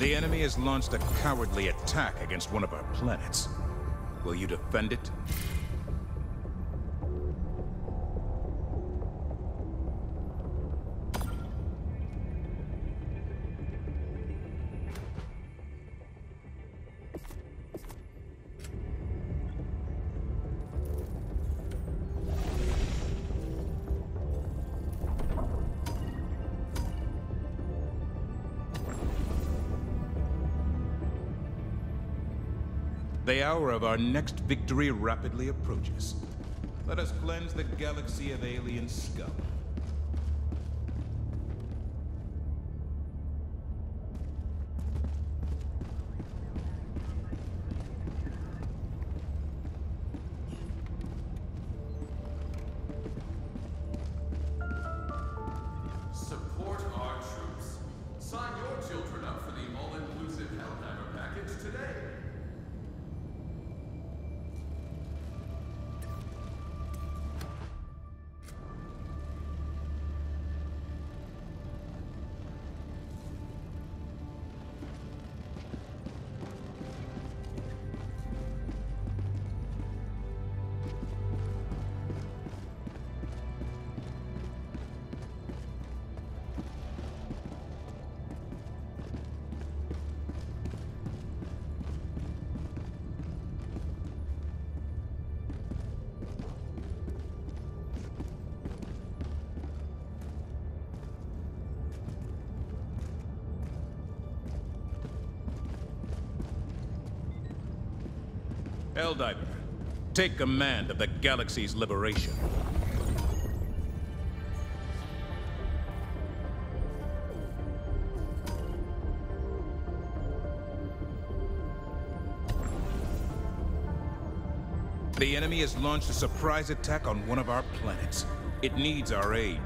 The enemy has launched a cowardly attack against one of our planets. Will you defend it? The hour of our next victory rapidly approaches. Let us cleanse the galaxy of alien scum. Support our troops. Sign your children up for the all-inclusive Hellhammer Helldiver, take command of the galaxy's liberation. The enemy has launched a surprise attack on one of our planets. It needs our aid.